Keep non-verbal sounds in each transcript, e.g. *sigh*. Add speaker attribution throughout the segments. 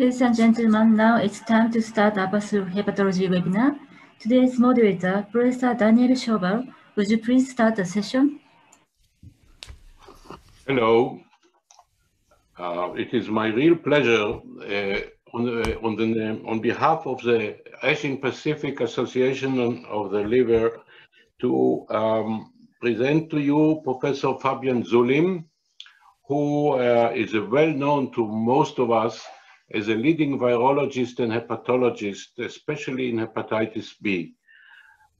Speaker 1: Ladies and gentlemen, now it's time to start APASL Hepatology webinar. Today's moderator, Professor Daniel Shouval, would you please start the session?
Speaker 2: Hello. Uh, it is my real pleasure uh, on, the, on, the, on behalf of the Asian Pacific Association of the Liver to um, present to you Professor Fabien Zoulim, who uh, is well known to most of us as a leading virologist and hepatologist, especially in hepatitis B.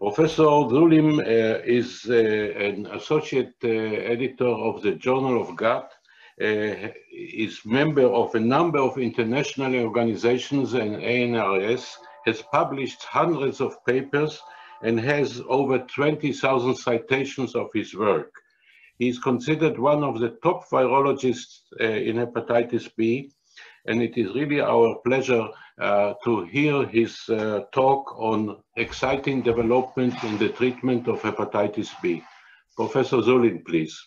Speaker 2: Professor Zoulim uh, is uh, an associate uh, editor of the Journal of Gut, uh, is member of a number of international organizations and ANRS, has published hundreds of papers and has over 20,000 citations of his work. He is considered one of the top virologists uh, in hepatitis B and it is really our pleasure uh, to hear his uh, talk on exciting developments in the treatment of hepatitis B. Professor Zoulim, please.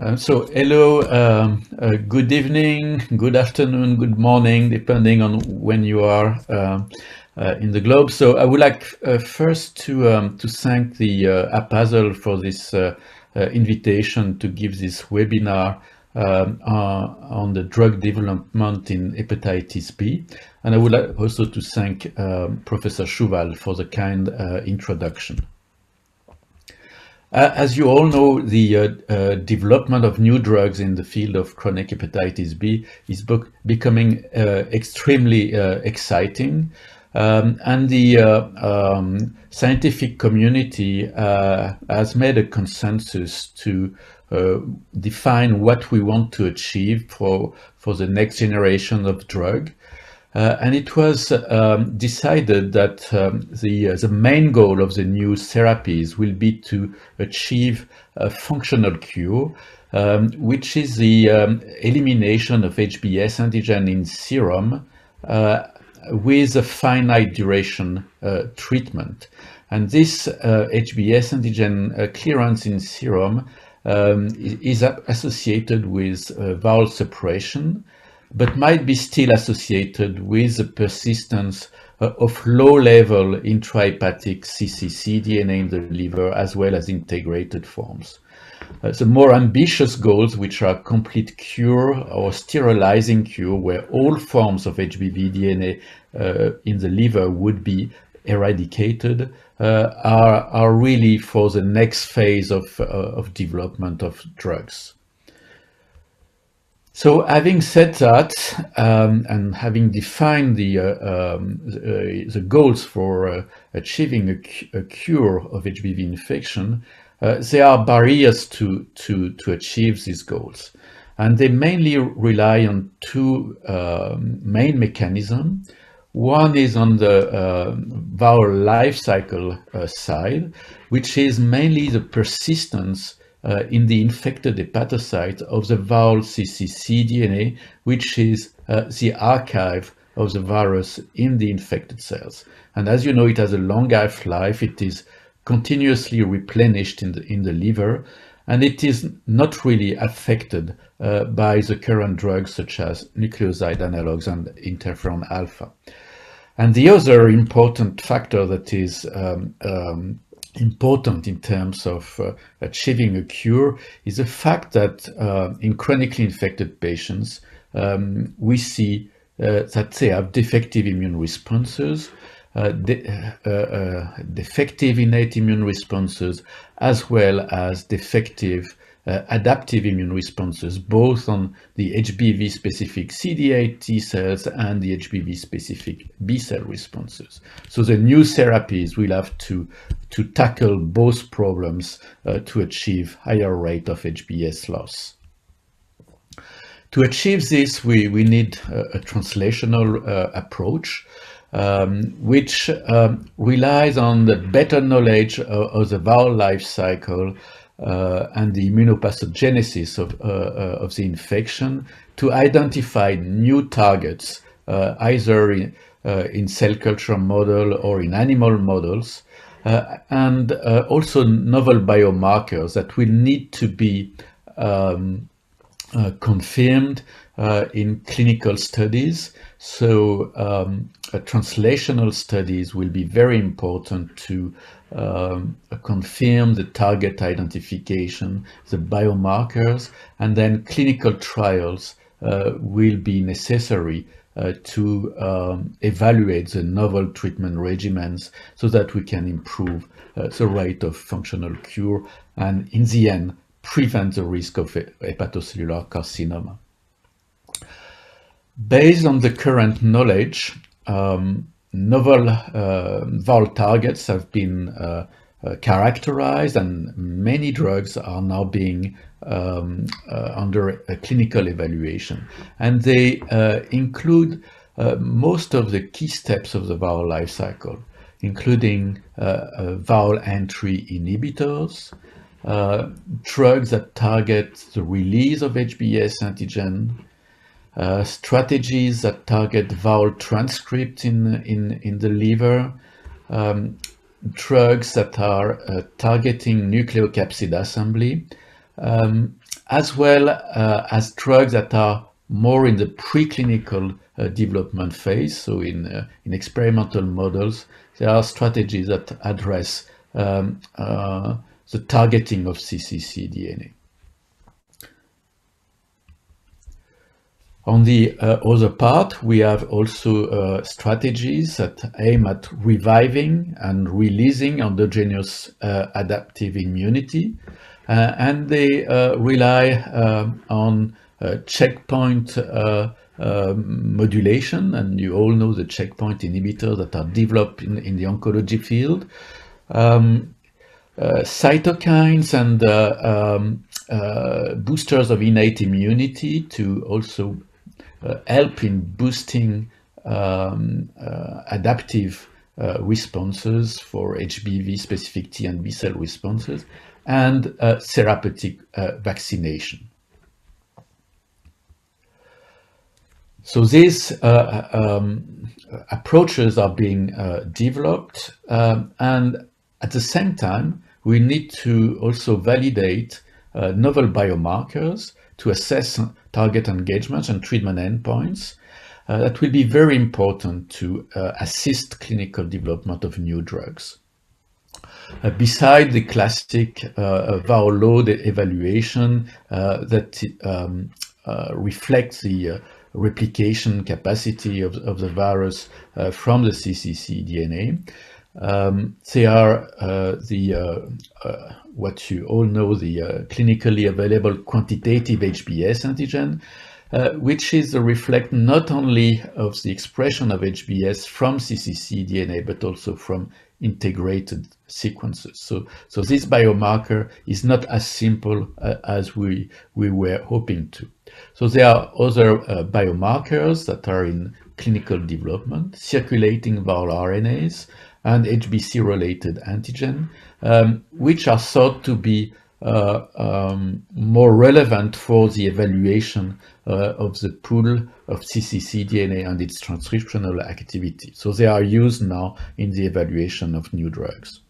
Speaker 3: Uh, so, hello, um, uh, good evening, good afternoon, good morning, depending on when you are uh, uh, in the globe. So, I would like first to um, to thank the uh, APASL for this invitation to give this webinar um, uh, on the drug development in hepatitis B. And I would like also to thank um, Professor Shouval for the kind uh, introduction. Uh, as you all know, the uh, uh, development of new drugs in the field of chronic hepatitis B is becoming uh, extremely exciting. Um, and the um, scientific community has made a consensus to define what we want to achieve for, for the next generation of drug. Uh, and it was um, decided that um, the, uh, the main goal of the new therapies will be to achieve a functional cure, um, which is the um, elimination of HBS antigen in serum uh, with a finite duration uh, treatment. And this HBS uh, antigen clearance in serum um, is associated with uh, viral suppression, but might be still associated with the persistence uh, of low-level intrahepatic cccDNA in the liver, as well as integrated forms. Uh, the more ambitious goals, which are complete cure or sterilizing cure, where all forms of HBV DNA uh, in the liver would be eradicated, are, are really for the next phase of, uh, of development of drugs. So having said that, um, and having defined the, uh, um, the, uh, the, goals for uh, achieving a, a, cure of HBV infection, uh, there are barriers to, to, to achieve these goals. And they mainly rely on two um, main mechanisms. One is on the uh, viral life cycle uh, side, which is mainly the persistence uh, in the infected hepatocyte of the vowel viral cccDNA, which is uh, the archive of the virus in the infected cells. And as you know, it has a long half-life. It is continuously replenished in the, in the liver, and it is not really affected uh, by the current drugs such as nucleoside analogs and interferon alpha. And the other important factor that is um, um, important in terms of uh, achieving a cure is the fact that uh, in chronically infected patients, um, we see uh, that they have defective immune responses, de uh, uh, defective innate immune responses, as well as defective uh, adaptive immune responses, both on the HBV specific CD8 T cells and the HBV specific B cell responses. So the new therapies will have to, to tackle both problems uh, to achieve higher rate of HBS loss. To achieve this, we, we need a, a translational uh, approach um, which um, relies on the better knowledge of, of the viral life cycle uh, and the immunopathogenesis of, uh, uh, of the infection to identify new targets, uh, either in, uh, in cell culture model or in animal models, uh, and also novel biomarkers that will need to be um, confirmed in clinical studies. So um, translational studies will be very important to um, confirm the target identification, the biomarkers, and then clinical trials uh, will be necessary uh, to um, evaluate the novel treatment regimens so that we can improve uh, the rate of functional cure and in the end prevent the risk of hepatocellular carcinoma. Based on the current knowledge, um, novel uh, VAL targets have been uh, uh, characterized and many drugs are now being um, uh, under a clinical evaluation. And they uh, include uh, most of the key steps of the VAL life cycle, including VAL entry inhibitors, drugs that target the release of HBS antigen, uh, strategies that target VAL transcript in, in, in the liver, um, drugs that are uh, targeting nucleocapsid assembly, um, as well uh, as drugs that are more in the preclinical uh, development phase. So in, uh, in experimental models, there are strategies that address um, the targeting of cccDNA. On the uh, other part, we have also uh, strategies that aim at reviving and releasing endogenous uh, adaptive immunity. Uh, and they uh, rely um, on uh, checkpoint um, modulation. And you all know the checkpoint inhibitors that are developed in, in the oncology field. Um, cytokines and um, uh, boosters of innate immunity to also uh, help in boosting um, uh, adaptive uh, responses for HBV specific T and B cell responses and therapeutic vaccination. So these uh, um, approaches are being uh, developed um, and at the same time we need to also validate uh, novel biomarkers to assess target engagements and treatment endpoints. Uh, that will be very important to uh, assist clinical development of new drugs. Uh, beside the classic uh, viral load evaluation uh, that um, uh, reflects the replication capacity of, of the virus from the cccDNA, um, they are the what you all know, the uh, clinically available quantitative HBS antigen, uh, which is a reflect not only of the expression of HBS from CCC DNA but also from integrated sequences. So, so this biomarker is not as simple uh, as we, we were hoping to. So there are other uh, biomarkers that are in clinical development, circulating viral RNAs, and HBC-related antigen, um, which are thought to be uh, um, more relevant for the evaluation uh, of the pool of cccDNA and its transcriptional activity. So they are used now in the evaluation of new drugs.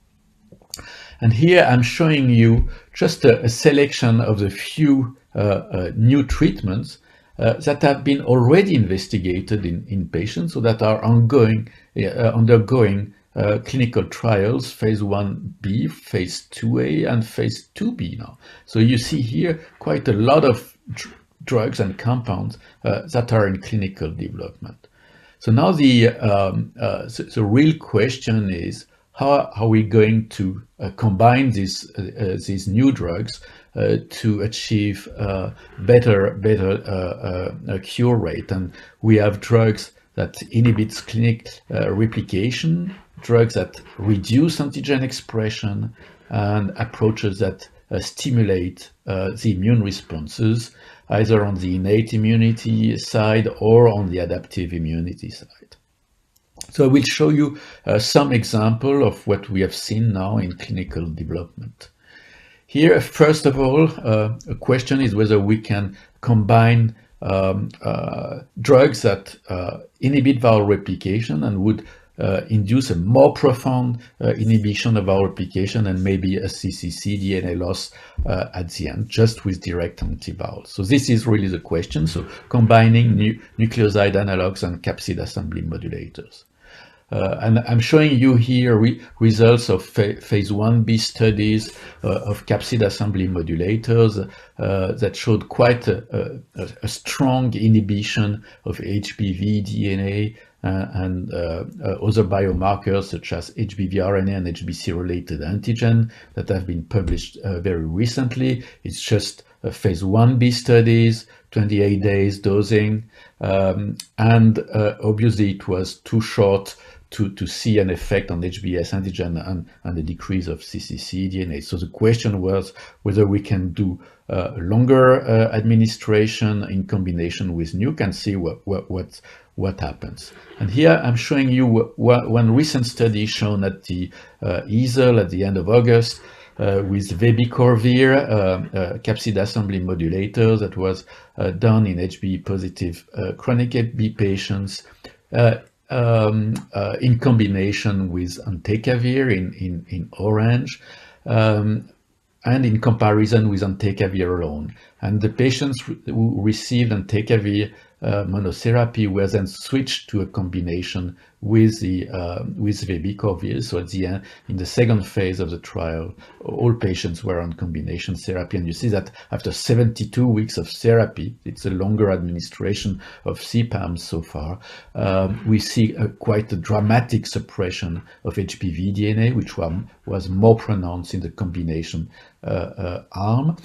Speaker 3: And here I'm showing you just a, a selection of the few uh, uh new treatments uh, that have been already investigated in, in patients, so that are ongoing, uh, undergoing uh, clinical trials, phase 1b, phase 2a, and phase 2b now. So you see here quite a lot of dr drugs and compounds uh, that are in clinical development. So now the, um, uh, so the real question is, how are we going to uh, combine these, uh, these new drugs to achieve better, better cure rate? And we have drugs that inhibits clinic replication, drugs that reduce antigen expression and approaches that uh, stimulate uh, the immune responses, either on the innate immunity side or on the adaptive immunity side. So I will show you uh, some example of what we have seen now in clinical development. Here, first of all, uh, a question is whether we can combine um, uh, drugs that uh, inhibit viral replication and would uh, induce a more profound uh, inhibition of our replication and maybe a CCC DNA loss uh, at the end, just with direct antivirals. So this is really the question. So combining nu nucleoside analogs and capsid assembly modulators. Uh, and I'm showing you here re results of fa phase 1b studies uh, of capsid assembly modulators uh, that showed quite a, a, a, strong inhibition of HBV DNA uh, and uh, uh, other biomarkers such as HBV RNA and HBC related antigen that have been published very recently. It's just a phase 1b studies, 28 days dosing, um, and obviously it was too short to, to see an effect on HBS antigen and, and the decrease of CCC DNA. So the question was whether we can do uh, longer uh, administration in combination with nuke and see what, what, what, what happens. And here I'm showing you one recent study shown at the uh, EASL at the end of August uh, with vebicorvir, uh, uh, capsid assembly modulator that was uh, done in HB positive uh, chronic HB patients um, uh, in combination with entecavir in, in, in orange um, and in comparison with entecavir alone. And the patients who received entecavir uh, monotherapy were then switched to a combination with the uh, with vebicorvir. So at the end, in the second phase of the trial, all patients were on combination therapy, and you see that after 72 weeks of therapy, it's a longer administration of CPAM so far. Um, we see a, quite a dramatic suppression of HBV DNA, which was, was more pronounced in the combination uh, uh arm.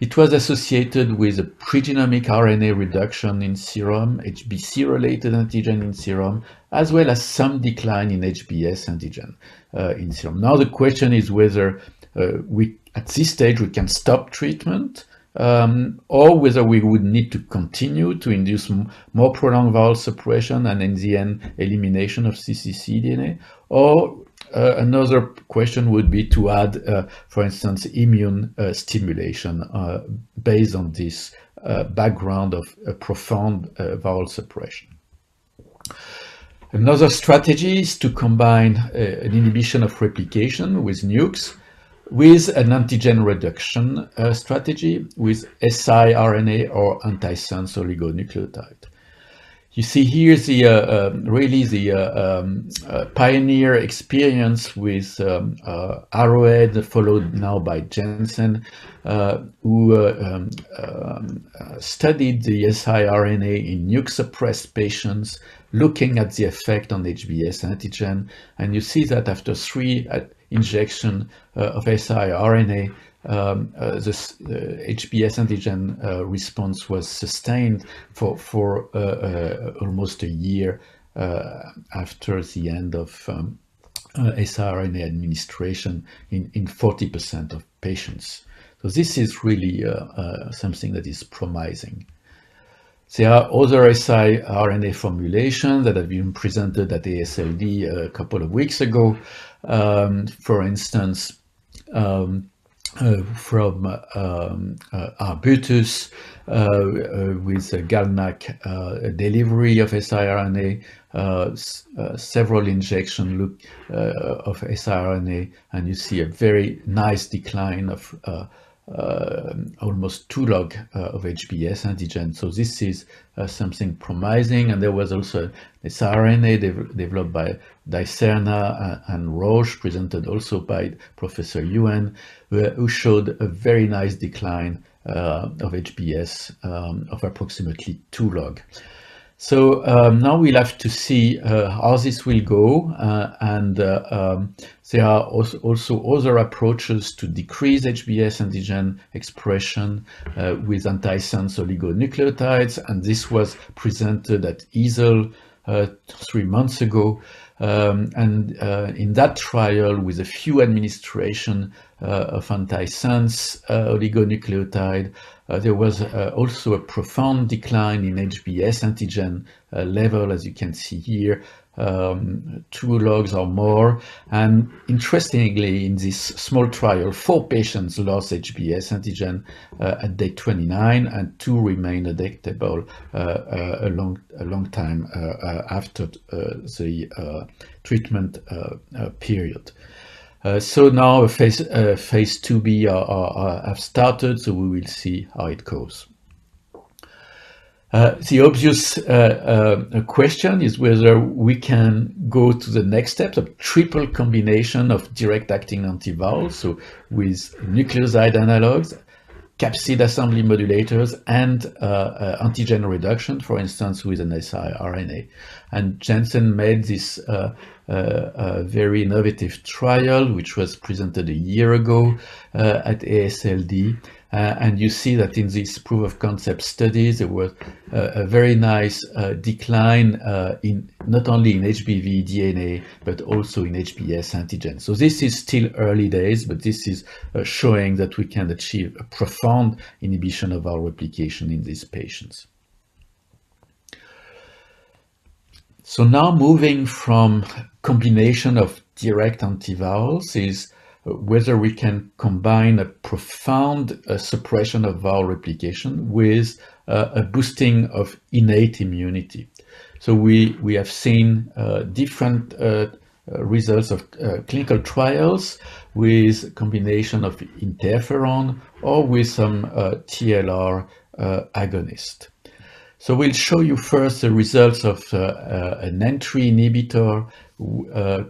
Speaker 3: It was associated with a pregenomic RNA reduction in serum, HBC-related antigen in serum, as well as some decline in HBS antigen uh, in serum. Now the question is whether uh, we, at this stage, we can stop treatment um, or whether we would need to continue to induce more prolonged viral suppression and in the end elimination of CCC DNA, or another question would be to add, uh, for instance, immune uh, stimulation uh, based on this uh, background of a profound uh, viral suppression. Another strategy is to combine an inhibition of replication with nukes with an antigen reduction strategy with siRNA or antisense oligonucleotide. You see here the uh, uh, really the uh, um, uh, pioneer experience with um, uh, Arrowhead, followed now by Janssen, uh, who um, um studied the siRNA in nuke-suppressed patients, looking at the effect on HBS antigen. And you see that after three injection of siRNA, um, uh, this uh, HBS antigen uh, response was sustained for, for uh, uh, almost a year uh, after the end of um, siRNA administration in, in 40% of patients. So this is really something that is promising. There are other siRNA formulations that have been presented at AASLD a couple of weeks ago. Um, for instance, um, uh, from um, uh, Arbutus uh, uh with GalNAc uh, delivery of siRNA, several injection look of siRNA, and you see a very nice decline of uh, almost two log uh, of HBS antigen. So this is uh, something promising. And there was also this RNA de developed by Dicerna and Roche, presented also by Professor Yuen, who showed a very nice decline of HBS um, of approximately two log. So um, now we'll have to see uh, how this will go. Uh, and uh, um, there are also, other approaches to decrease HBS antigen expression uh, with antisense oligonucleotides. And this was presented at EASL uh, three months ago. Um, and uh, in that trial, with a few administration uh, of antisense uh, oligonucleotide. Uh, there was also a profound decline in HBS antigen level, as you can see here, um, two logs or more. And interestingly, in this small trial, four patients lost HBS antigen uh, at day 29 and two remained detectable uh, uh, a, long, a long time uh, uh, after uh, the treatment period. so now phase phase 2b are, are, have started, so we will see how it goes. Uh, the obvious uh, uh, question is whether we can go to the next step of triple combination of direct acting antivirals, so with nucleoside analogs, capsid assembly modulators, and uh, uh, antigen reduction, for instance, with an siRNA. And Janssen made this very innovative trial, which was presented a year ago at AASLD, uh, and you see that in these proof of concept studies, there was a very nice uh, decline uh, in not only in HBV DNA, but also in HBS antigen. So this is still early days, but this is uh, showing that we can achieve a profound inhibition of our replication in these patients. So now moving from combination of direct antivirals is whether we can combine a profound uh, suppression of viral replication with uh, a boosting of innate immunity. So we, we have seen uh, different uh, uh, results of uh, clinical trials with combination of interferon or with some TLR agonist. So we'll show you first the results of an entry inhibitor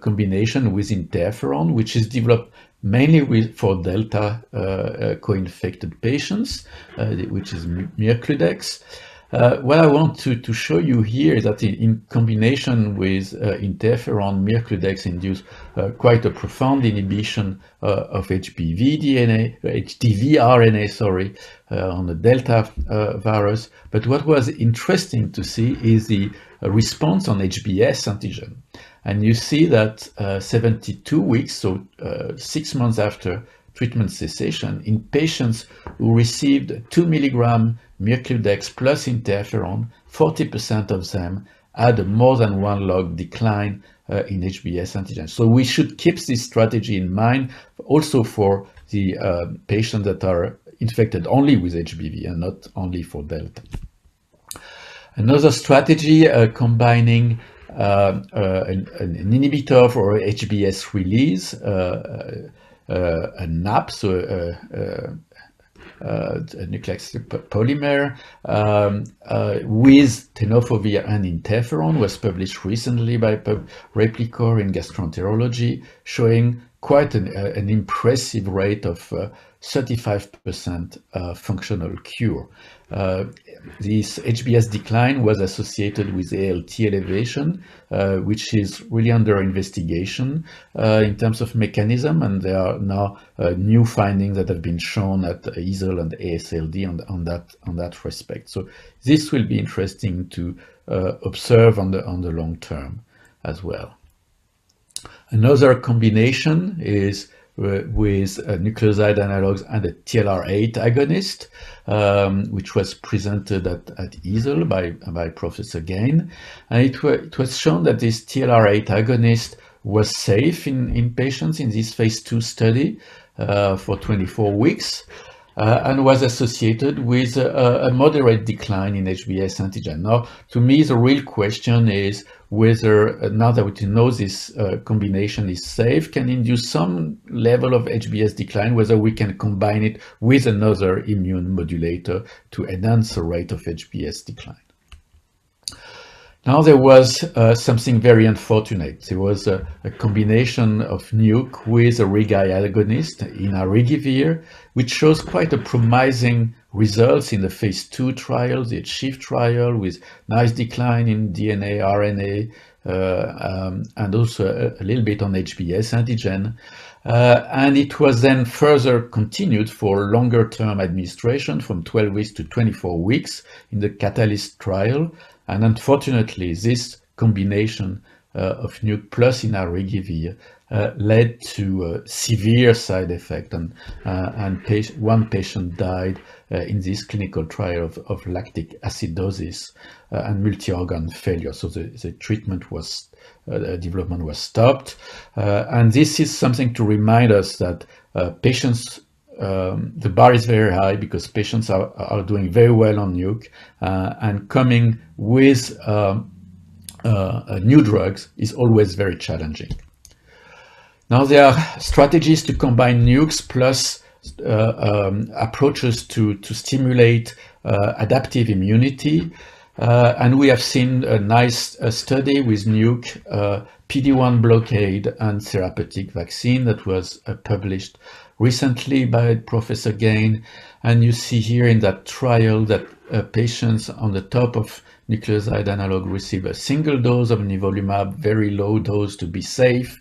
Speaker 3: combination with interferon, which is developed mainly with, for Delta uh, uh, co-infected patients, uh, which is Myrcludex. Uh, what I want to, to show you here is that in, in combination with uh, interferon, Myrcludex induce uh, quite a profound inhibition of HBV DNA, HDV RNA, sorry, on the Delta virus. But what was interesting to see is the response on HBS antigen. And you see that uh, 72 weeks, so uh, six months after treatment cessation, in patients who received 2 milligram Myrcludex plus interferon, 40% of them had a more than one log decline uh, in HBS antigen. So we should keep this strategy in mind also for the uh, patients that are infected only with HBV and not only for Delta. Another strategy uh, combining uh, uh, an, an, inhibitor for HBS release, uh, a NAP, so uh, nucleic polymer um, uh, with tenofovir and interferon was published recently by Replicor in gastroenterology, showing quite an, uh, an impressive rate of 35% functional cure. Uh, this HBS decline was associated with ALT elevation, uh, which is really under investigation uh, in terms of mechanism, and there are now uh, new findings that have been shown at EASL and AASLD on, on that on that respect. So this will be interesting to uh, observe on the on the long term as well. Another combination is with uh, nucleoside analogs and a TLR8 agonist, um, which was presented at, at EASL by, by Professor Gane. And it, it was shown that this TLR8 agonist was safe in, in patients in this phase two study uh, for 24 weeks. Uh, and was associated with a, a, moderate decline in HBS antigen. Now, to me, the real question is whether uh, now that we know this uh, combination is safe, can induce some level of HBS decline, whether we can combine it with another immune modulator to enhance the rate of HBS decline. Now there was uh, something very unfortunate. There was a, a, combination of nuke with a RIG-I agonist inarigivir, which shows quite a promising results in the phase two trial, the ACHIEVE trial, with nice decline in DNA, RNA, uh, um, and also a, a, little bit on HBS antigen. Uh, and it was then further continued for longer term administration from 12 weeks to 24 weeks in the Catalyst trial. And unfortunately, this combination uh, of NUC plus inarigivir uh, led to severe side effect, and uh, and patient, one patient died in this clinical trial of, of lactic acidosis uh, and multi-organ failure. So the, the treatment was uh, development was stopped, and this is something to remind us that patients um, the bar is very high because patients are, are doing very well on nuke uh, and coming with um, uh, new drugs is always very challenging. Now there are strategies to combine nukes plus uh, um, approaches to, to stimulate uh, adaptive immunity. Uh, and we have seen a nice study with nuke, uh, PD-1 blockade and therapeutic vaccine that was uh, published recently by Professor Gane. And you see here in that trial that uh, patients on the top of nucleoside analog receive a single dose of nivolumab, very low dose to be safe,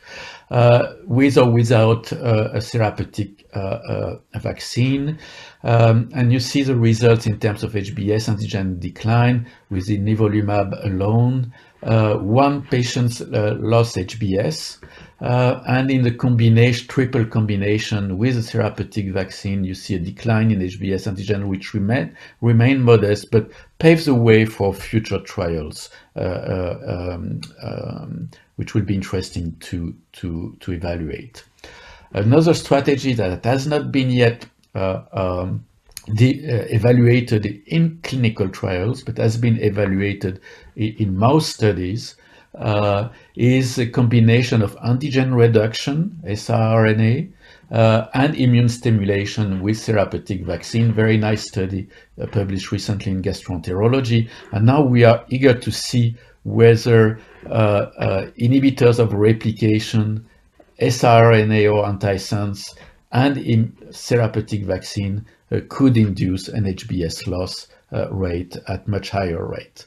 Speaker 3: uh, with or without uh, a therapeutic uh, uh, vaccine. Um, and you see the results in terms of HBS antigen decline with the nivolumab alone. Uh, one patient lost HBS. Uh, and in the combination, triple combination with a therapeutic vaccine, you see a decline in HBS antigen, which remain, remain modest, but paves the way for future trials, uh, uh, um, um, which will be interesting to, to, to evaluate. Another strategy that has not been yet uh, um, the, uh, evaluated in clinical trials, but has been evaluated in, mouse studies, uh, is a combination of antigen reduction, siRNA, uh, and immune stimulation with therapeutic vaccine. Very nice study uh, published recently in gastroenterology. And now we are eager to see whether uh, uh, inhibitors of replication, siRNA or antisense, and in therapeutic vaccine uh, could induce an HBS loss rate at much higher rate.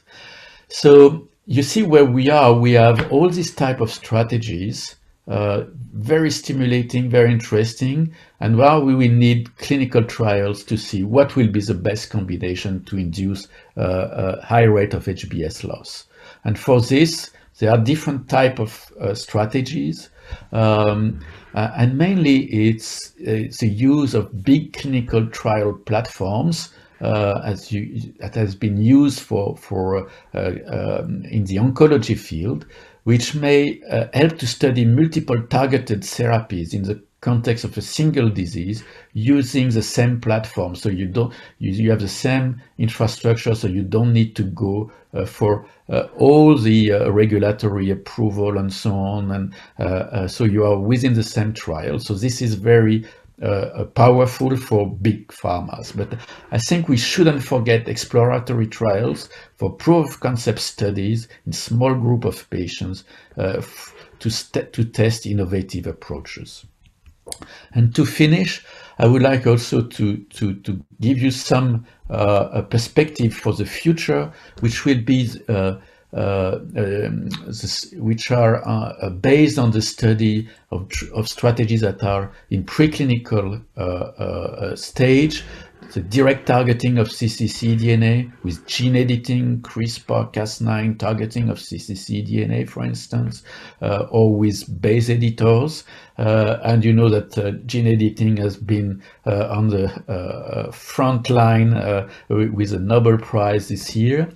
Speaker 3: So you see where we are, we have all these type of strategies, uh, very stimulating, very interesting, and now we will need clinical trials to see what will be the best combination to induce uh, a high rate of HBS loss. And for this, there are different type of uh, strategies, um, uh, and mainly it's, it's the use of big clinical trial platforms uh, as you, that has been used for, for uh, um, in the oncology field, which may uh, help to study multiple targeted therapies in the context of a single disease using the same platform. So you don't you, you have the same infrastructure so you don't need to go uh, for uh, all the uh, regulatory approval and so on. And so you are within the same trial. So this is very uh, powerful for big pharmas. But I think we shouldn't forget exploratory trials for proof of concept studies in small group of patients uh, to, to test innovative approaches. And to finish, I would like also to, to, to give you some uh, perspective for the future, which will be uh, this, which are uh, based on the study of, of strategies that are in preclinical uh, stage the direct targeting of ccc-DNA with gene editing, CRISPR-Cas9 targeting of ccc-DNA, for instance, uh, or with base editors. Uh, and you know that uh, gene editing has been on the front line with a Nobel Prize this year.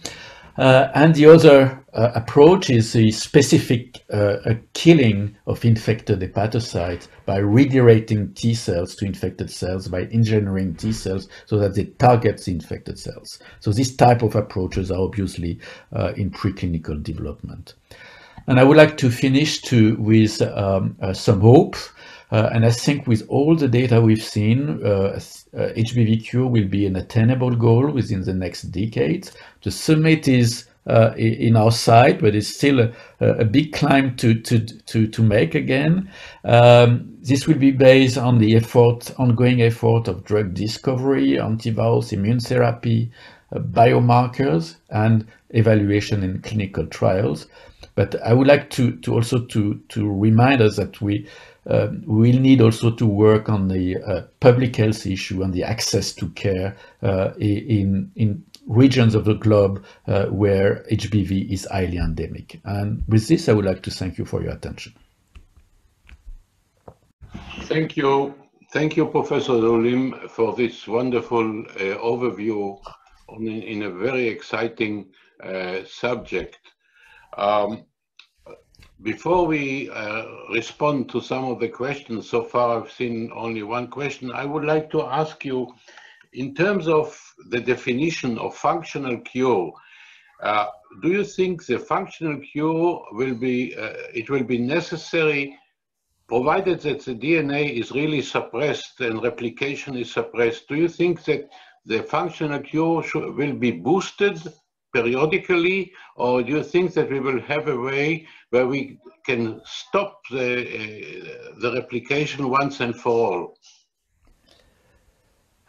Speaker 3: Uh, and the other uh, approach is the specific uh, killing of infected hepatocytes by redirecting T cells to infected cells by engineering T cells so that they target the infected cells. So these type of approaches are obviously uh, in preclinical development. And I would like to finish to, with um, uh, some hope uh, and I think with all the data we've seen, uh, uh, HBV cure will be an attainable goal within the next decade. The summit is uh, in our sight, but it's still a, a, big climb to, to, to, to make again. Um, this will be based on the effort, ongoing effort of drug discovery, antivirals, immune therapy, uh, biomarkers, and evaluation in clinical trials. But I would like to, to also to, to remind us that we uh, we'll need also to work on the uh, public health issue and the access to care uh, in, in regions of the globe uh, where HBV is highly endemic. And with this, I would like to thank you for your attention.
Speaker 2: Thank you. Thank you, Professor Zoulim, for this wonderful uh, overview on, in a very exciting uh, subject. Um, before we uh, respond to some of the questions, so far I've seen only one question. I would like to ask you, in terms of the definition of functional cure, uh, do you think the functional cure will be, uh, it will be necessary provided that the DNA is really suppressed and replication is suppressed, do you think that the functional cure will be boosted periodically, or do you think that we will have a way where we can stop the, uh, the replication once and for all?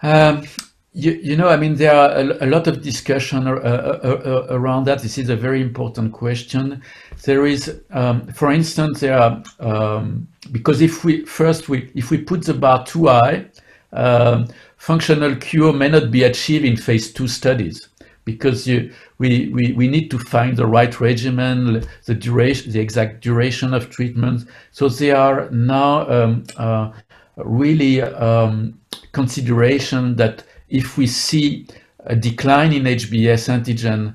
Speaker 3: Um, you, you, know, I mean, there are a, a lot of discussion uh, uh, uh, uh, around that. This is a very important question. There is, um, for instance, there are um, because if we first we if we put the bar too high, um, functional cure may not be achieved in phase two studies because you, we, we, we need to find the right regimen, the duration, the exact duration of treatment. So there are now um, uh, really um, consideration that if we see a decline in HBS antigen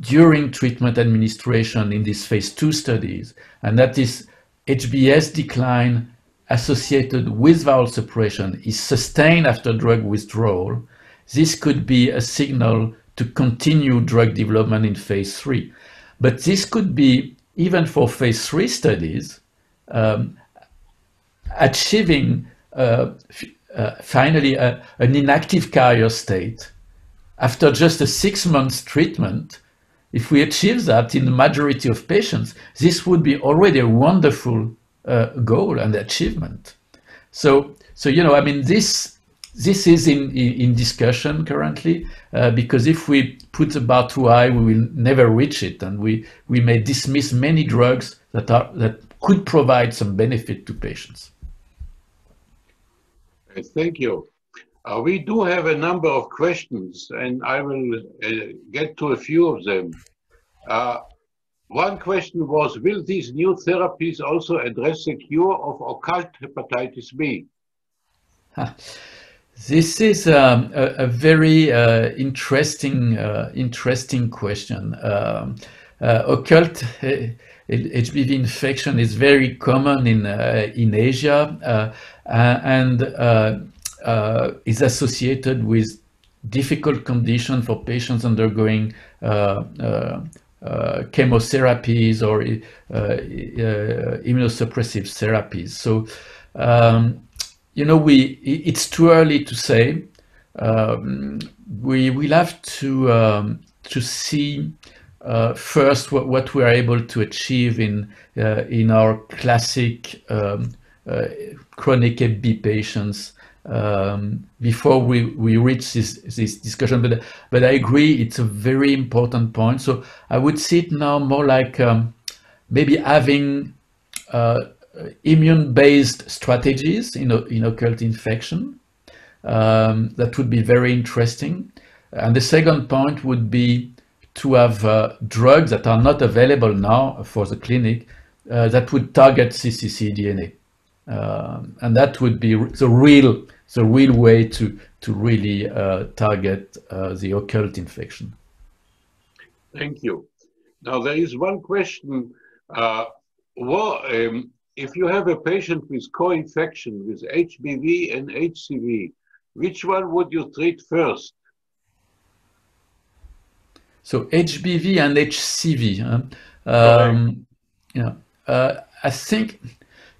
Speaker 3: during treatment administration in these phase two studies, and that is HBS decline associated with viral suppression is sustained after drug withdrawal, this could be a signal to continue drug development in phase three. But this could be, even for phase three studies, um, achieving uh, uh, finally a, an inactive carrier state after just a six months treatment if we achieve that in the majority of patients, this would be already a wonderful uh, goal and achievement. So, so you know, I mean, this this is in in discussion currently uh, because if we put the bar too high, we will never reach it, and we we may dismiss many drugs that are that could provide some benefit to patients.
Speaker 2: Thank you. Uh, we do have a number of questions, and I will uh, get to a few of them. Uh, one question was, will these new therapies also address the cure of occult hepatitis B? *laughs*
Speaker 3: This is um, a, a, very uh, interesting, uh, interesting question. Um, uh, occult HBV infection is very common in in Asia and uh, is associated with difficult condition for patients undergoing uh, uh, uh chemotherapies or uh, immunosuppressive therapies. So, um, you know, we it's too early to say. Um, we will have to um, to see uh, first what, what we are able to achieve in uh, in our classic um, uh, chronic B patients um, before we, we reach this, this discussion. But, but I agree, it's a very important point. So I would see it now more like um, maybe having uh, immune-based strategies in, in occult infection. Um, that would be very interesting. And the second point would be to have uh, drugs that are not available now for the clinic uh, that would target cccDNA. Um, and that would be the real the real way to to really uh, target uh, the occult infection.
Speaker 2: Thank you. Now there is one question. Uh, well, um, if you have a patient with co-infection with HBV and HCV, which one would you treat first?
Speaker 3: So HBV and HCV. Huh? Um, yeah, uh, I think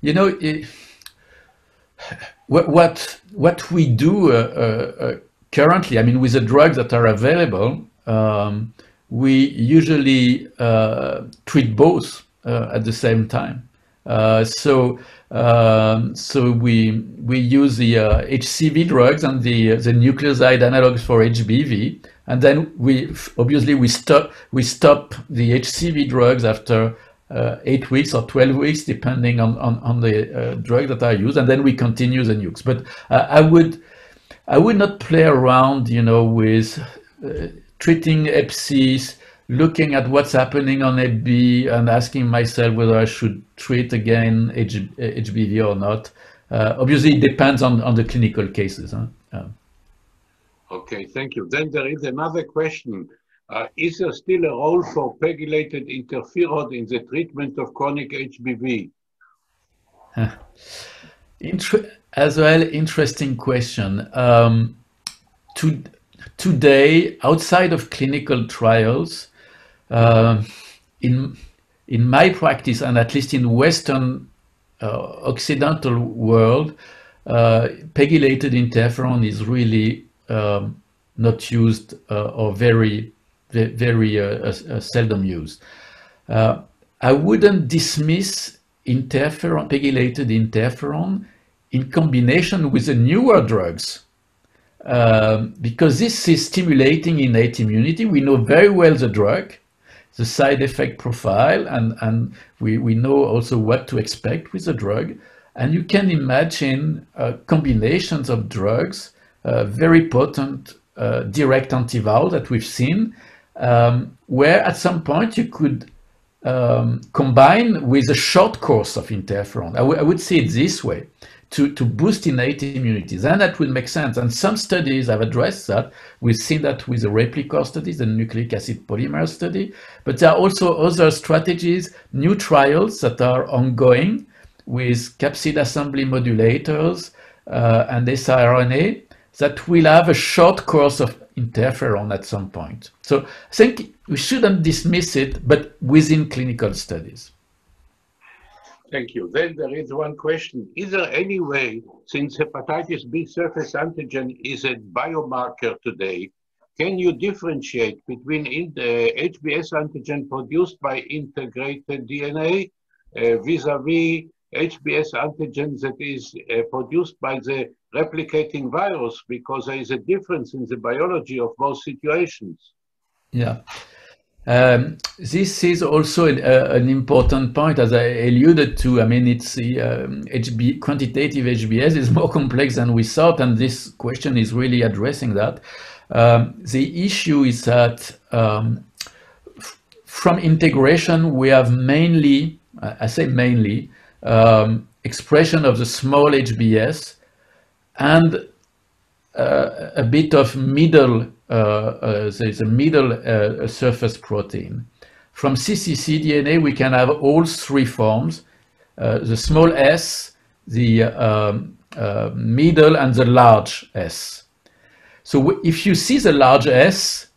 Speaker 3: you know. It, what what, what we do uh, uh, uh, currently, I mean, with the drugs that are available, um, we usually uh, treat both uh, at the same time. Uh, so um, so we we use the HCV drugs and the the nucleoside analogs for HBV, and then we obviously we stop we stop the HCV drugs after uh, eight weeks or 12 weeks, depending on, on, on the uh, drug that I use, and then we continue the nukes. But uh, I would I would not play around, you know, with uh, treating Hep Cs, looking at what's happening on Hep B, and asking myself whether I should treat again H HBV or not. uh, obviously, it depends on, on the clinical cases. Huh?
Speaker 2: Okay, thank you. Then there is another question. Uh, is there still a role for pegylated interferon in the treatment of chronic HBV? *laughs*
Speaker 3: Inter as well, interesting question. Um, to, today, outside of clinical trials, uh, in in my practice, and at least in Western uh, Occidental world, uh, pegylated interferon is really um, not used or very, very seldom used. I wouldn't dismiss interferon, pegylated interferon in combination with the newer drugs um, because this is stimulating innate immunity. We know very well the drug, the side effect profile, and, and we, we know also what to expect with the drug. And you can imagine uh, combinations of drugs, uh, very potent uh, direct antiviral that we've seen, um, where at some point you could um, combine with a short course of interferon. I, I would say it this way to, to boost innate immunity. Then that would make sense. And some studies have addressed that. We've seen that with the Replicor studies, the nucleic acid polymer study. But there are also other strategies, new trials that are ongoing with capsid assembly modulators uh, and siRNA that will have a short course of interferon at some point. So I think we shouldn't dismiss it, but within clinical studies.
Speaker 2: Thank you. Then there is one question. Is there any way, since hepatitis B surface antigen is a biomarker today, can you differentiate between the HBS antigen produced by integrated DNA uh, vis-a-vis HBS antigen that is uh, produced by the replicating virus because there is a difference in the biology of both situations.
Speaker 3: Yeah. Um, this is also an, uh, an, important point, as I alluded to. I mean, it's the um, HB, quantitative HBS is *laughs* more complex than we thought, and this question is really addressing that. Um, the issue is that um, from integration, we have mainly, I say mainly, um, expression of the small HBS and uh, a bit of middle uh, uh, there's a middle uh, surface protein. From cccDNA, we can have all three forms, the small s, the um, middle, and the large s. So if you see the large S,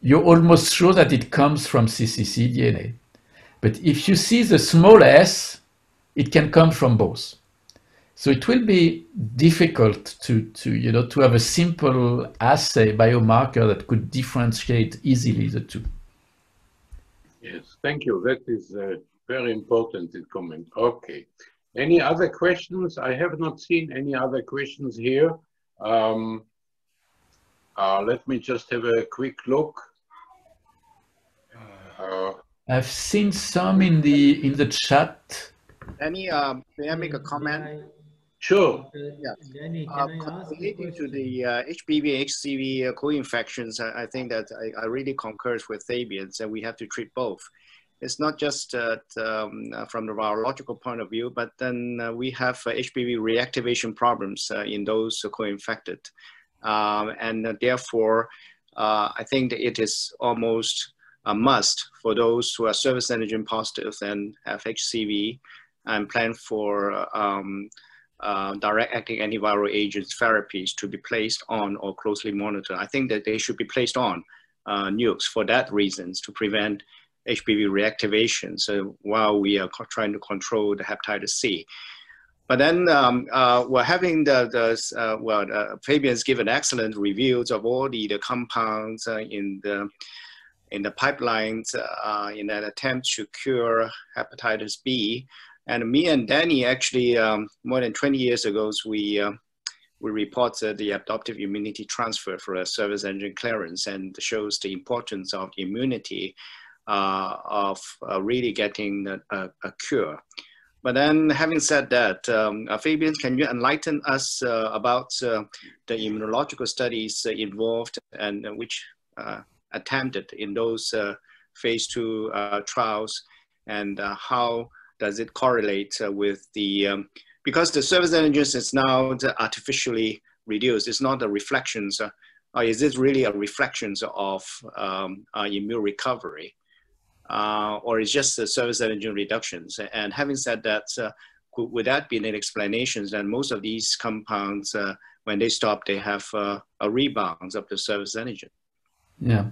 Speaker 3: you're almost sure that it comes from cccDNA. But if you see the small s, it can come from both. So it will be difficult to, to, you know, to have a simple assay biomarker that could differentiate easily the two.
Speaker 2: Yes, thank you. That is uh, very important comment. Okay. Any other questions? I have not seen any other questions here. Um, uh, let me just have a quick look.
Speaker 3: Uh, I've seen some in the in the chat.
Speaker 4: Any? Um, may I make a comment?
Speaker 2: Sure.
Speaker 4: Yeah. Uh, relating to the uh, HBV, HCV uh, co-infections, I, I, think that I, I, really concur with Fabien that we have to treat both. It's not just uh, um, uh, from the virological point of view, but then uh, we have HBV reactivation problems in those co-infected. Um, and therefore, I think that it is almost a must for those who are surface antigen positive and have HCV and plan for um, uh, direct acting antiviral agents therapies to be placed on or closely monitored. I think that they should be placed on uh, nukes for that reasons to prevent HBV reactivation. So while we are trying to control the hepatitis C. But then um, uh, we're having the, the uh, well, uh, Fabien's given excellent reviews of all the, the compounds uh, in the in the pipelines uh, in an attempt to cure hepatitis B. And me and Danny actually, um, more than 20 years ago, we, uh, we reported the adaptive immunity transfer for a surface antigen clearance and shows the importance of immunity uh, of uh, really getting a, a, cure. But then having said that, um, uh, Fabien, can you enlighten us uh, about uh, the immunological studies involved and which attempted in those phase two trials and how does it correlate uh, with the um, because the surface antigen is now artificially reduced. It's not the reflections. Uh, is it really a reflection of um, uh, immune recovery? Or is just the surface antigen reductions? And having said that, uh, would that be an explanation that most of these compounds, uh, when they stop, they have uh, a rebound of the surface antigen?
Speaker 3: Yeah.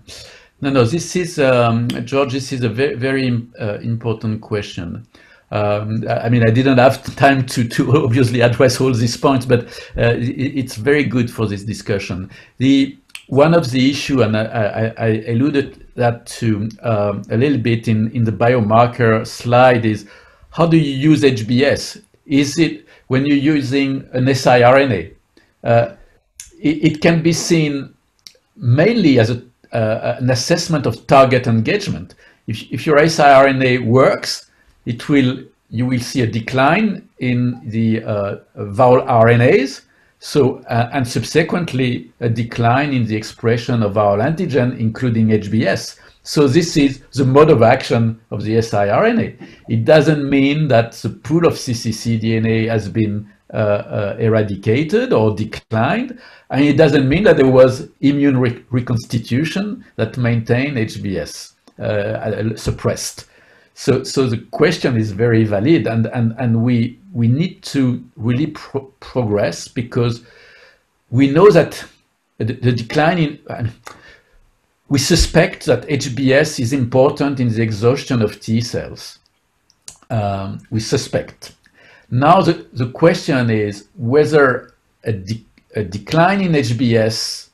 Speaker 3: No, no, this is, um, George, this is a very, very uh, important question. Um, I mean, I didn't have time to, to *laughs* obviously address all these points, but uh, it, it's very good for this discussion. The one of the issue, and I, I, I alluded that to um, a little bit in, in the biomarker slide, is how do you use HBS? Is it when you're using an siRNA? Uh, it, it, can be seen mainly as a, uh, an assessment of target engagement. If, if your siRNA works, it will you will see a decline in the uh, viral RNAs, so uh, and subsequently a decline in the expression of viral antigen, including HBS. So this is the mode of action of the siRNA. It doesn't mean that the pool of cccDNA has been uh, uh, eradicated or declined, and it doesn't mean that there was immune re reconstitution that maintained HBS uh, suppressed. So, so the question is very valid, and and and we we need to really pro progress because we know that the, the decline in. We suspect that HBS is important in the exhaustion of T cells. Um, we suspect. Now the, the question is whether a, de a decline in HBS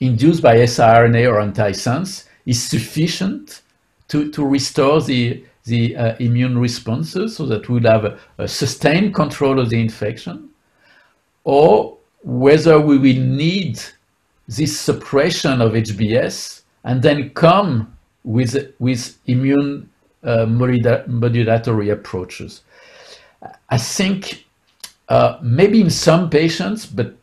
Speaker 3: induced by siRNA or antisense is sufficient to, to restore the the uh, immune responses so that we'll have a, a, sustained control of the infection, or whether we will need this suppression of HBS and then come with, with immune uh, modulatory approaches. I think uh, maybe in some patients, but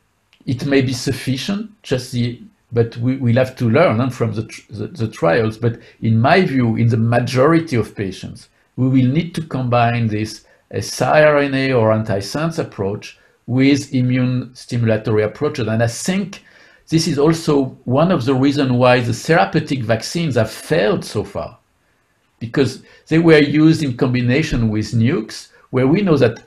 Speaker 3: it may be sufficient, just the but we, will have to learn from the, the, the, trials. But in my view, in the majority of patients, we will need to combine this siRNA or antisense approach with immune stimulatory approaches. And I think this is also one of the reasons why the therapeutic vaccines have failed so far, because they were used in combination with nukes, where we know that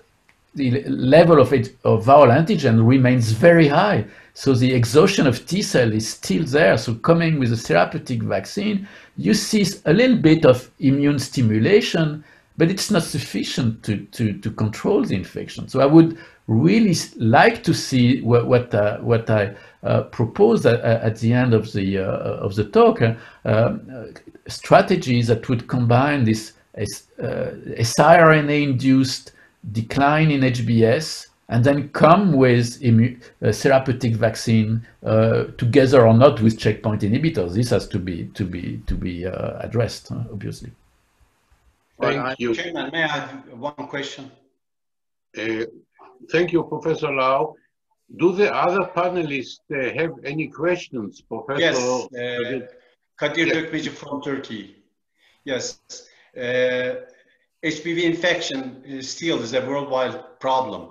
Speaker 3: the level of, it, of viral antigen remains very high. So the exhaustion of T cell is still there. So coming with a therapeutic vaccine, you see a little bit of immune stimulation, but it's not sufficient to, to, to control the infection. So I would really like to see what, what, uh, what I uh, propose at, at, the end of the, uh, of the talk, uh, um, strategies that would combine this uh, siRNA-induced decline in HBS and then come with a therapeutic vaccine uh, together or not with checkpoint inhibitors. This has to be to be to be uh, addressed, uh, obviously.
Speaker 2: Thank you.
Speaker 5: Chairman, may I have one question?
Speaker 2: Uh, thank you, Professor Lau. Do the other panelists uh, have any questions, Professor?
Speaker 5: Yes, uh, Kadir yes. from Turkey. Yes, HBV infection still is a worldwide problem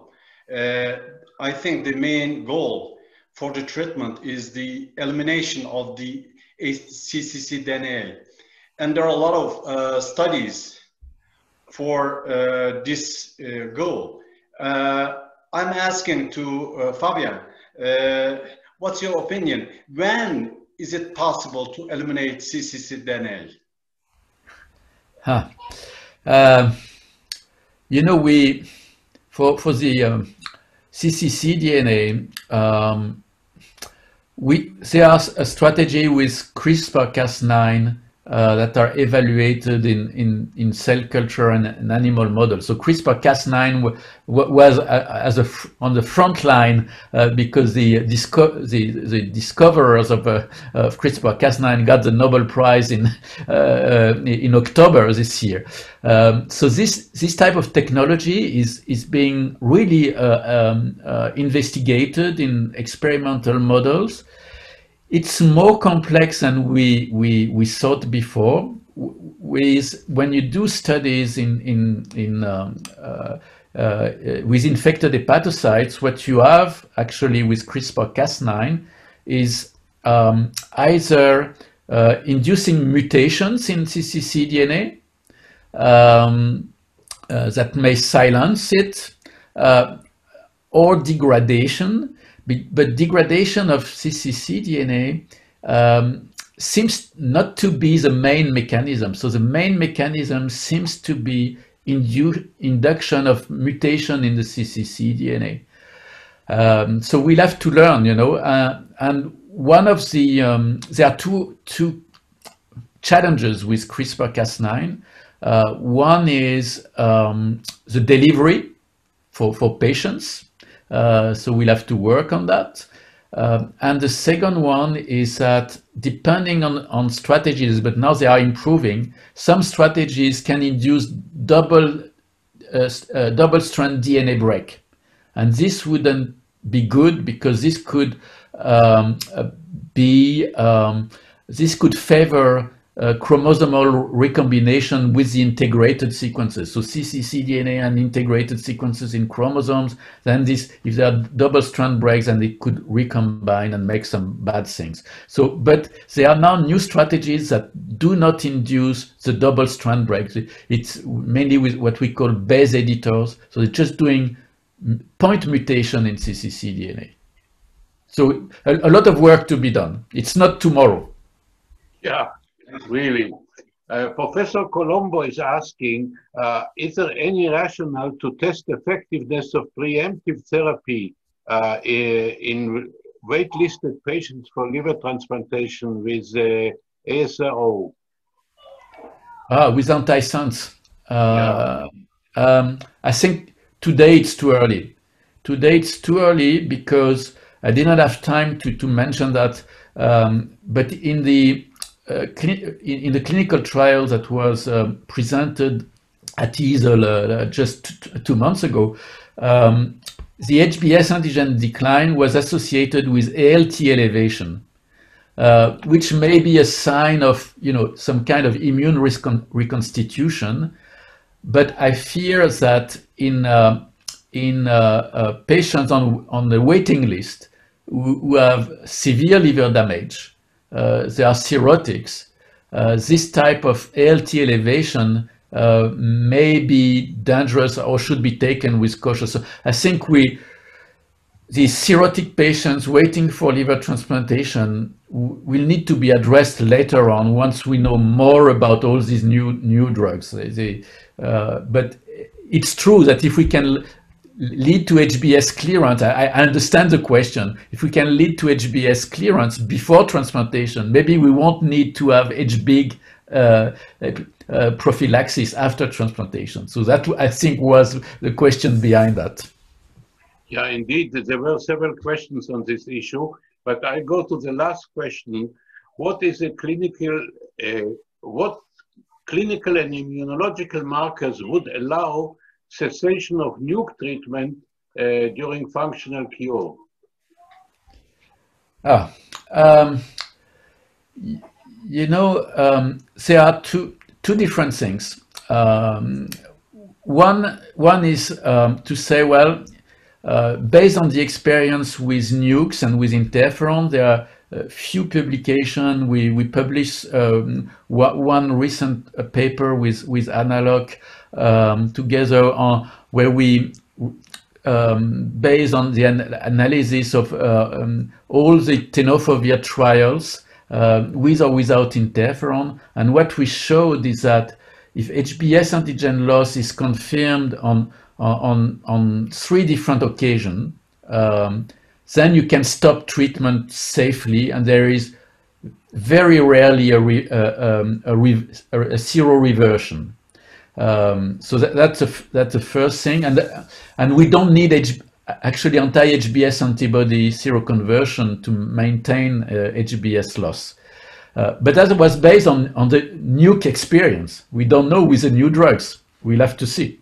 Speaker 5: uh, I think the main goal for the treatment is the elimination of the cccDNA. And there are a lot of uh, studies for uh, this uh, goal. Uh, I'm asking to uh, Fabien, what's your opinion? When is it possible to eliminate cccDNA?
Speaker 3: Huh. Um, you know, we, for, for the um, cccDNA, um, we, there are a strategy with CRISPR-Cas9 uh, that are evaluated in, in, in cell culture and, and animal models. So CRISPR-Cas9 was uh, as a on the front line uh, because the, disco the, the discoverers of, uh, of CRISPR-Cas9 got the Nobel Prize in uh, uh, in October this year. Um, so this this type of technology is is being really um, investigated in experimental models it's more complex than we, we, we thought before. With when you do studies in in in um, uh, uh, with infected hepatocytes, what you have actually with CRISPR-Cas9 is um, either uh, inducing mutations in cccDNA um, uh, that may silence it, uh, or degradation. But degradation of cccDNA um, seems not to be the main mechanism. So the main mechanism seems to be indu induction of mutation in the cccDNA. Um, so we'll have to learn, you know, uh, and one of the, um, there are two, two challenges with CRISPR-Cas9. Uh, one is um, the delivery for, for patients. Uh, so we'll have to work on that. Um, and the second one is that depending on, on strategies, but now they are improving, some strategies can induce double, uh, uh, double strand DNA break. And this wouldn't be good because this could um, uh, be, um, this could favor uh, chromosomal recombination with the integrated sequences. So cccDNA and integrated sequences in chromosomes, then this, if there are double strand breaks, and they could recombine and make some bad things. So, but there are now new strategies that do not induce the double strand breaks. It's mainly with what we call base editors. So they're just doing point mutation in cccDNA. So a, a lot of work to be done. It's not tomorrow.
Speaker 2: Yeah, really. Uh, Professor Colombo is asking, uh, is there any rationale to test effectiveness of preemptive therapy uh, in waitlisted patients for liver transplantation with uh, ASRO?
Speaker 3: Ah, with antisense. Uh, yeah. um, I think today it's too early. Today it's too early because I did not have time to, to mention that. Um, but in the in, the clinical trial that was um, presented at EASL uh, just two months ago, um, the HBS antigen decline was associated with ALT elevation, uh, which may be a sign of you know some kind of immune recon reconstitution. But I fear that in uh, in uh, uh, patients on on the waiting list who, who have severe liver damage, uh, they are cirrhotics, uh, this type of ALT elevation uh, may be dangerous or should be taken with caution. So I think we, these cirrhotic patients waiting for liver transplantation will need to be addressed later on once we know more about all these new new drugs. They, they, uh, but it's true that if we can lead to HBS clearance, I, I, understand the question. If we can lead to HBS clearance before transplantation, maybe we won't need to have HBIG uh, uh, prophylaxis after transplantation. So that I think was the question behind that.
Speaker 2: Yeah, indeed, there were several questions on this issue, but I go to the last question. What is a clinical, uh, what clinical and immunological markers would allow cessation of nuke treatment uh, during functional cure?
Speaker 3: Ah, um, you know, um, there are two two different things. Um, one one is um, to say, well, uh, based on the experience with nukes and with interferon, there are a few publications. We we published um, one recent uh, paper with with Anna Lok um, together on where we um, based on the an analysis of uh, um, all the tenofovir trials uh, with or without interferon. And what we showed is that if HBS antigen loss is confirmed on, on, on three different occasions, um, then you can stop treatment safely and there is very rarely a, re, uh, um, a, re, a, seroreversion. Um, so that, that's a that's the first thing, and and we don't need H, actually anti-HBS antibody seroconversion to maintain uh, HBS loss. Uh, but that was based on on the nuke experience. We don't know with the new drugs. We'll have to see.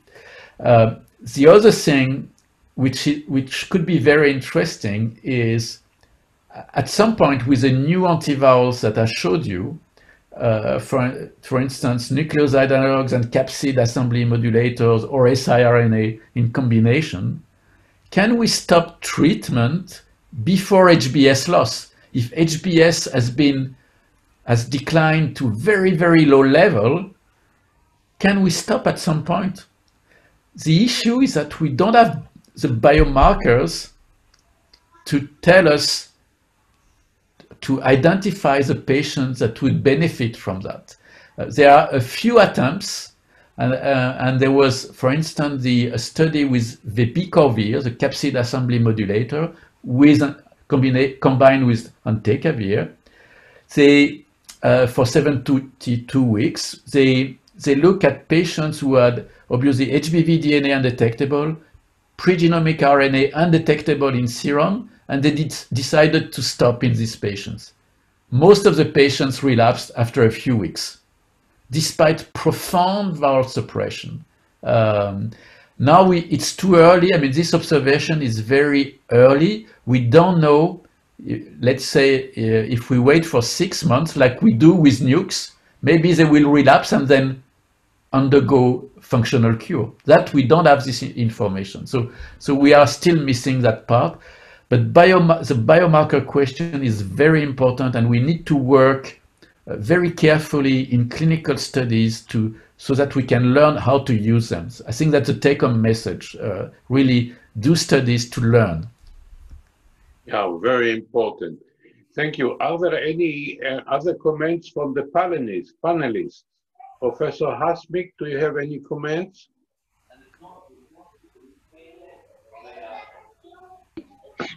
Speaker 3: Uh, the other thing, which which could be very interesting, is at some point with the new antivirals that I showed you, uh, for, for instance, nucleoside analogs and capsid assembly modulators or siRNA in combination, can we stop treatment before HBS loss? If HBS has been has declined to very, very low level, can we stop at some point? The issue is that we don't have the biomarkers to tell us to identify the patients that would benefit from that. Uh, there are a few attempts, and, uh, and there was, for instance, the study with vebicorvir, the capsid assembly modulator, with combined with entecavir. They, uh, for 72 weeks, they they look at patients who had obviously HBV DNA undetectable, pregenomic RNA undetectable in serum, and they decided to stop in these patients. Most of the patients relapsed after a few weeks, despite profound viral suppression. Um, now we, it's too early. I mean, this observation is very early. We don't know, let's say, uh, if we wait for six months, like we do with nukes, maybe they will relapse and then undergo functional cure. That we don't have this information. So, so we are still missing that part. But the biomarker question is very important and we need to work uh, very carefully in clinical studies to so that we can learn how to use them. I think that's a take-home message. Uh, really do studies to learn.
Speaker 2: Yeah, very important. Thank you. Are there any uh, other comments from the panelists? panelists? Professor Hasmik, do you have any comments?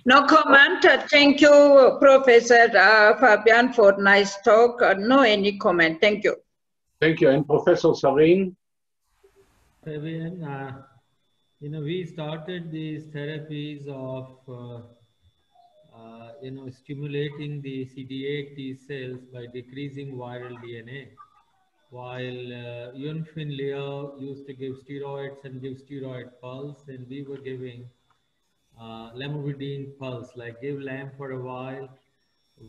Speaker 6: No comment. Thank you, Professor uh, Fabien, for nice talk. Uh, no any comment. Thank you.
Speaker 2: Thank you. And Professor Sarin?
Speaker 7: Fabian, uh, you know, we started these therapies of, uh, uh, you know, stimulating the CD8 T cells by decreasing viral DNA while uh, Yun-Fan Liaw used to give steroids and give steroid pulse, and we were giving uh, lamivudine pulse, like give lam for a while,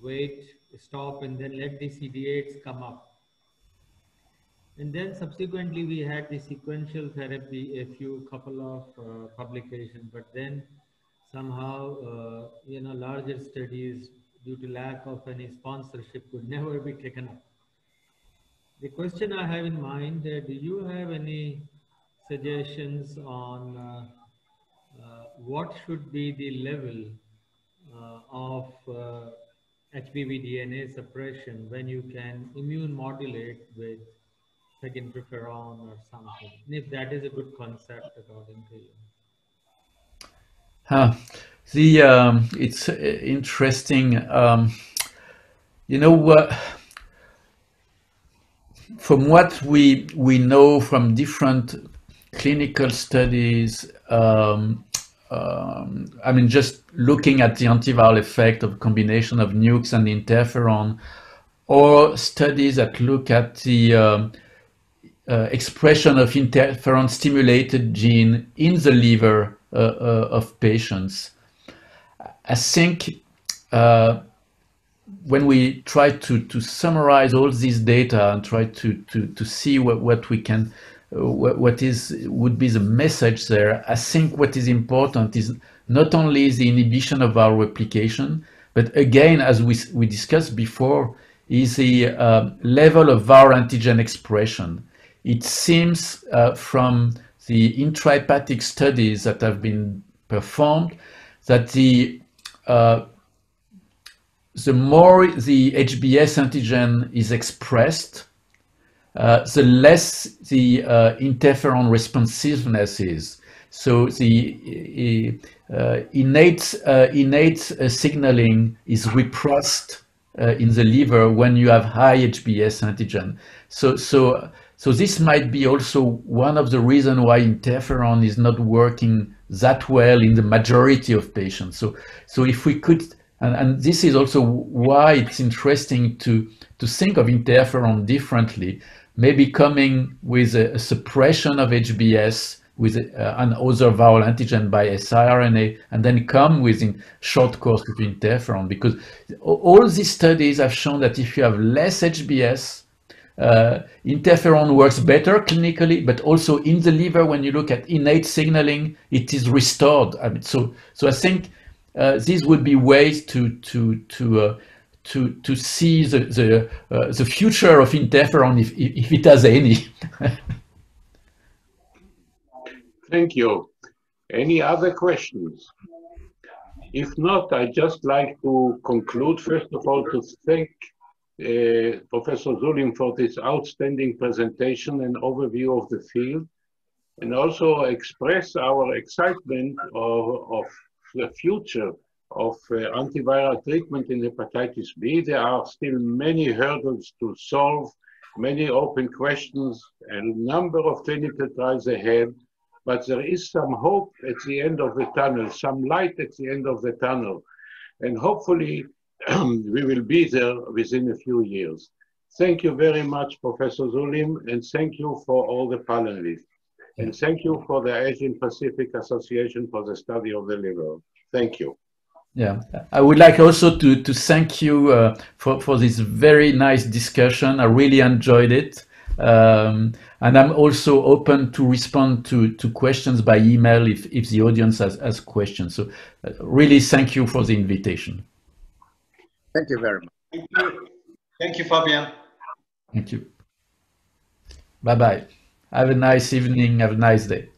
Speaker 7: wait, stop, and then let the CD8s come up. And then subsequently we had the sequential therapy, a few couple of uh, publications, but then somehow, uh, you know, larger studies due to lack of any sponsorship could *laughs* never be taken up. The question I have in mind, uh, do you have any suggestions on uh, what should be the level uh, of uh, DNA suppression when you can immune modulate with second interferon or something, and if that is a good concept according to you?
Speaker 3: Huh. The um, it's uh, interesting. Um, you know what? from what we we know from different clinical studies, um, um, I mean, just looking at the antiviral effect of combination of nukes and interferon, or studies that look at the um, uh, expression of interferon stimulated gene in the liver uh, uh, of patients. I think uh, when we try to, to summarize all these data and try to, to, to see what, what we can, uh, what, what is would be the message there, I think what is important is not only the inhibition of our replication, but again, as we, we discussed before, is the uh, level of viral antigen expression. It seems uh, from the intrahepatic studies that have been performed that the uh, the more the HBS antigen is expressed, uh, the less the uh, interferon responsiveness is. So the uh, innate, uh, innate uh, signaling is repressed in the liver when you have high HBS antigen. So, so, so this might be also one of the reasons why interferon is not working that well in the majority of patients. So, so if we could and, and this is also why it's interesting to, to think of interferon differently, maybe coming with a, a suppression of HBS with uh, an other viral antigen by siRNA, and then come within short course of interferon, because all these studies have shown that if you have less HBS, uh, interferon works better clinically, but also in the liver, when you look at innate signaling, it is restored. I mean, so, so I think uh, these would be ways to to to uh, to to see the the uh, the future of interferon if if it has any. *laughs*
Speaker 2: Thank you. Any other questions? If not, I'd just like to conclude, first of all, to thank uh, Professor Zoulim for this outstanding presentation and overview of the field, and also express our excitement of, of the future of uh, antiviral treatment in hepatitis B. There are still many hurdles to solve, many open questions, and a number of clinical trials ahead but there is some hope at the end of the tunnel, some light at the end of the tunnel. And hopefully *clears throat* we will be there within a few years. Thank you very much, Professor Zoulim, and thank you for all the panelists. And thank you for the Asian Pacific Association for the Study of the Liver. Thank you.
Speaker 3: Yeah, I would like also to, to thank you uh, for, for this very nice discussion. I really enjoyed it. Um, and I'm also open to respond to, to questions by email if, if the audience has, has questions. So uh, really thank you for the invitation.
Speaker 4: Thank you very much.
Speaker 5: Thank you, Thank you Fabien.
Speaker 3: Thank you. Bye-bye. Have a nice evening. Have a nice day.